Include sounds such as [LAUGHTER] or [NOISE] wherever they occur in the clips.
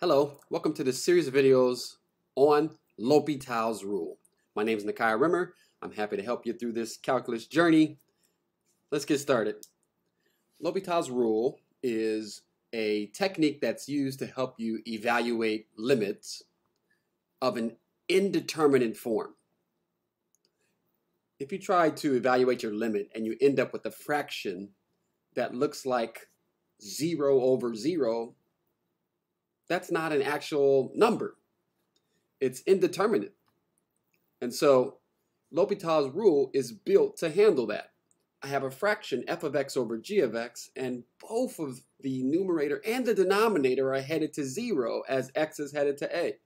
Hello, welcome to this series of videos on L'Hopital's rule. My name is Nakia Rimmer. I'm happy to help you through this calculus journey. Let's get started. L'Hopital's rule is a technique that's used to help you evaluate limits of an indeterminate form. If you try to evaluate your limit and you end up with a fraction that looks like 0 over 0, that's not an actual number. It's indeterminate. And so L'Hopital's rule is built to handle that. I have a fraction f of x over g of x, and both of the numerator and the denominator are headed to 0 as x is headed to a.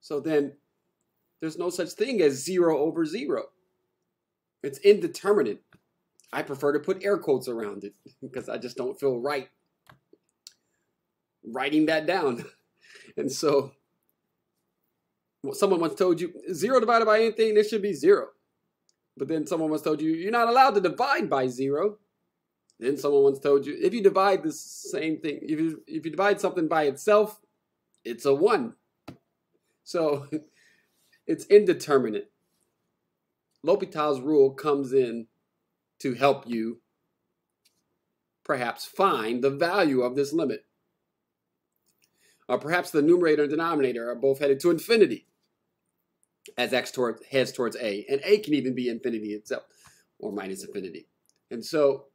So then there's no such thing as 0 over 0. It's indeterminate. I prefer to put air quotes around it [LAUGHS] because I just don't feel right writing that down. [LAUGHS] And so someone once told you zero divided by anything, it should be zero. But then someone once told you you're not allowed to divide by zero. Then someone once told you if you divide the same thing, if you, if you divide something by itself, it's a one. So [LAUGHS] it's indeterminate. L'Hopital's rule comes in to help you perhaps find the value of this limit. Or perhaps the numerator and denominator are both headed to infinity as x toward, heads towards a. And a can even be infinity itself or minus infinity. And so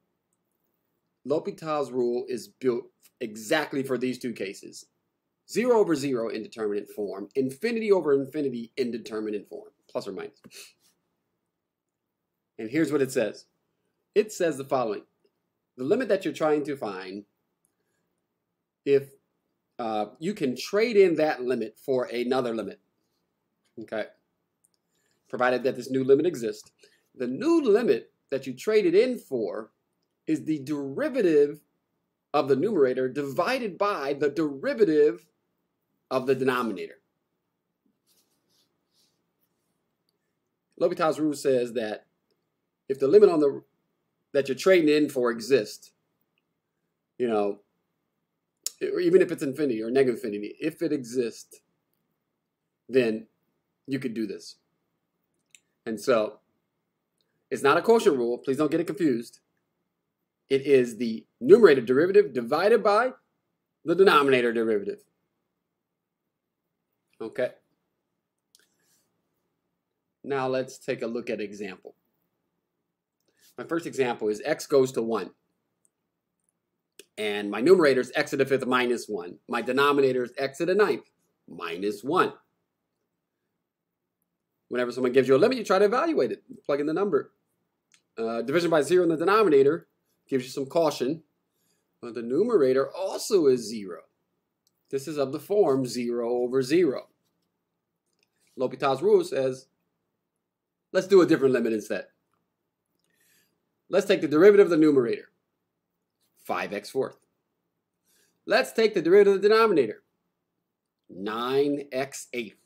L'Hopital's rule is built exactly for these two cases. 0 over 0 indeterminate form, infinity over infinity indeterminate form, plus or minus. And here's what it says. It says the following. The limit that you're trying to find, if uh, you can trade in that limit for another limit. Okay. Provided that this new limit exists. The new limit that you traded in for is the derivative of the numerator divided by the derivative of the denominator. L'Hopital's rule says that if the limit on the that you're trading in for exists, you know, or even if it's infinity or negative infinity, if it exists, then you could do this. And so it's not a quotient rule. Please don't get it confused. It is the numerator derivative divided by the denominator derivative. Okay. Now let's take a look at example. My first example is x goes to 1 and my numerator is x to the fifth minus 1. My denominator is x to the ninth minus 1. Whenever someone gives you a limit, you try to evaluate it. Plug in the number. Uh, division by 0 in the denominator gives you some caution. But the numerator also is 0. This is of the form 0 over 0. L'Hopital's rule says, let's do a different limit instead. Let's take the derivative of the numerator. 5x fourth. Let's take the derivative of the denominator, 9x eighth.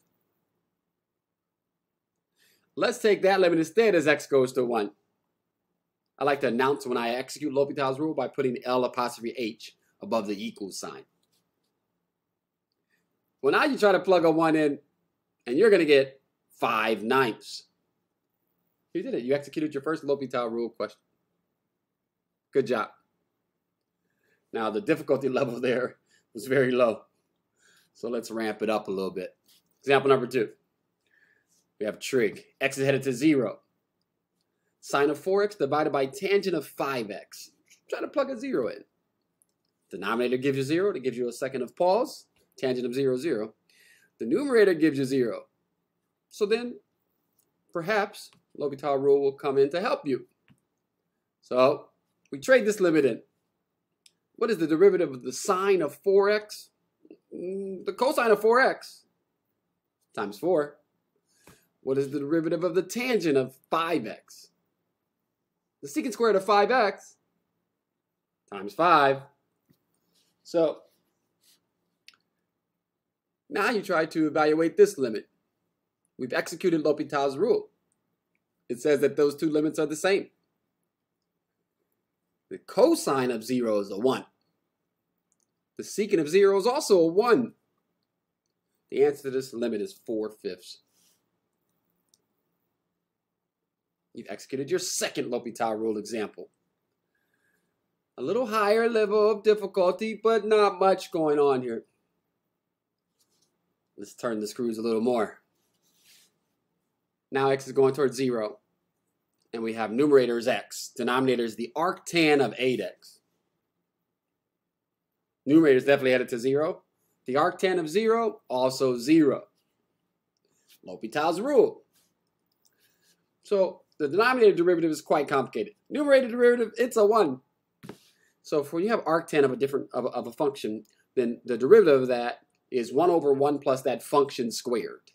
Let's take that limit instead as x goes to 1. I like to announce when I execute L'Hopital's rule by putting L apostrophe H above the equal sign. Well, now you try to plug a 1 in, and you're going to get 5 ninths. You did it. You executed your first L'Hopital rule question. Good job. Now, the difficulty [LAUGHS] level there was very low. So let's ramp it up a little bit. Example number two. We have trig. x is headed to 0. Sine of 4x divided by tangent of 5x. Try to plug a 0 in. Denominator gives you 0. That gives you a second of pause. Tangent of 0, 0. The numerator gives you 0. So then, perhaps, L'Hopital rule will come in to help you. So, we trade this limit in. What is the derivative of the sine of 4x? Mm, the cosine of 4x times 4. What is the derivative of the tangent of 5x? The secant squared of 5x times 5. So now you try to evaluate this limit. We've executed L'Hopital's rule. It says that those two limits are the same. The cosine of 0 is a 1. The secant of 0 is also a 1. The answer to this limit is 4 fifths. You've executed your second L'Hopital rule example. A little higher level of difficulty, but not much going on here. Let's turn the screws a little more. Now x is going towards 0. And we have numerator is x. Denominator is the arctan of 8x. Numerator is definitely headed to 0. The arctan of 0, also 0. L'Hopital's rule. So the denominator derivative is quite complicated. Numerator derivative, it's a 1. So if when you have arctan of a different of of a function, then the derivative of that is 1 over 1 plus that function squared.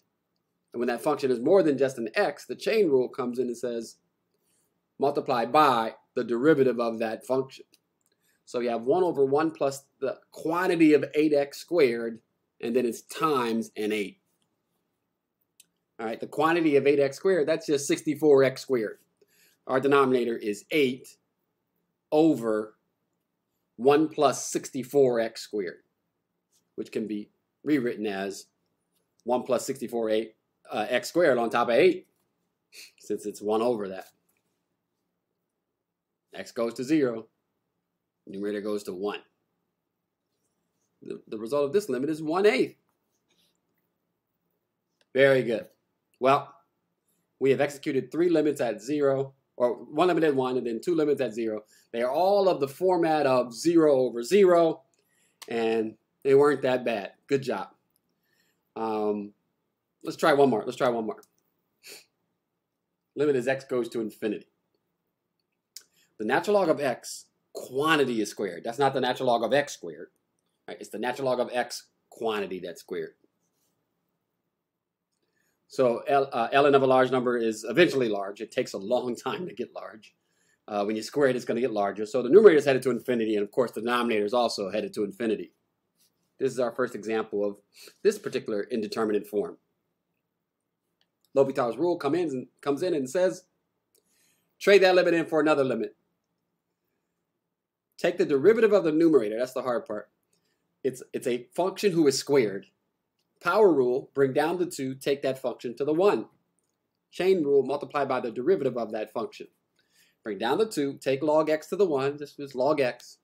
And when that function is more than just an x, the chain rule comes in and says multiply by the derivative of that function. So you have 1 over 1 plus the quantity of 8x squared, and then it's times an 8. All right, the quantity of 8x squared, that's just 64x squared. Our denominator is 8 over 1 plus 64x squared, which can be rewritten as 1 plus 64 8, uh, x squared on top of 8, [LAUGHS] since it's 1 over that. X goes to 0. Numerator goes to 1. The, the result of this limit is 1 eighth. Very good. Well, we have executed three limits at 0, or one limit at 1, and then two limits at 0. They are all of the format of 0 over 0, and they weren't that bad. Good job. Um, let's try one more. Let's try one more. Limit as x goes to infinity. The natural log of x quantity is squared. That's not the natural log of x squared. Right? It's the natural log of x quantity that's squared. So L, uh, ln of a large number is eventually large. It takes a long time to get large. Uh, when you square it, it's going to get larger. So the numerator is headed to infinity, and of course the denominator is also headed to infinity. This is our first example of this particular indeterminate form. L'Hopital's rule come in comes in and says, trade that limit in for another limit. Take the derivative of the numerator. That's the hard part. It's, it's a function who is squared. Power rule, bring down the 2, take that function to the 1. Chain rule, multiply by the derivative of that function. Bring down the 2, take log x to the 1. This is log x.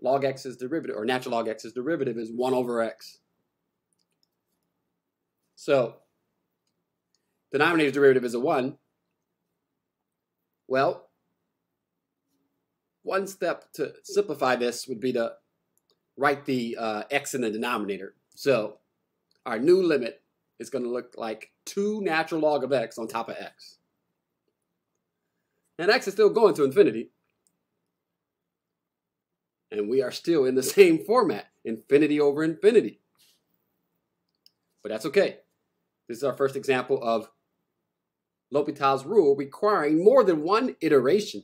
Log x's derivative, or natural log x's derivative is 1 over x. So, denominator's derivative is a 1. Well, one step to simplify this would be to write the uh, x in the denominator. So our new limit is going to look like 2 natural log of x on top of x. And x is still going to infinity. And we are still in the same format, infinity over infinity. But that's okay. This is our first example of L'Hopital's rule requiring more than one iteration.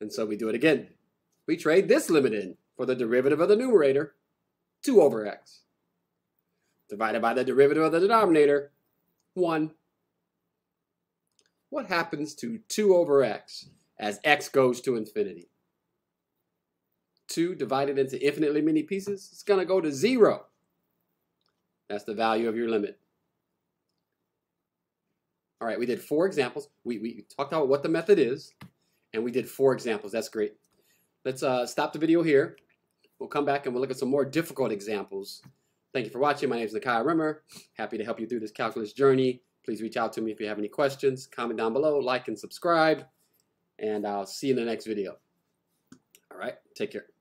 And so we do it again. We trade this limit in for the derivative of the numerator, 2 over x. Divided by the derivative of the denominator, 1. What happens to 2 over x as x goes to infinity? 2 divided into infinitely many pieces, it's going to go to 0. That's the value of your limit. All right, we did four examples. We, we talked about what the method is and we did four examples. That's great. Let's uh, stop the video here. We'll come back and we'll look at some more difficult examples. Thank you for watching. My name is Nakia Rimmer. Happy to help you through this calculus journey. Please reach out to me if you have any questions. Comment down below, like and subscribe, and I'll see you in the next video. All right, take care.